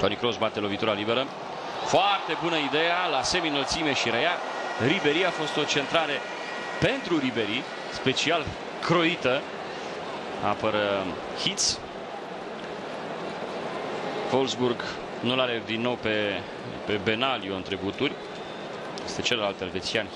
Toni Kroos bate lovitura liberă. Foarte bună ideea, la seminălțime și rea. Ribery a fost o centrare pentru Ribery, special croită. Apără Hitz. Wolfsburg nu-l are din nou pe, pe Benalio între buturi. Este celălalt elvețian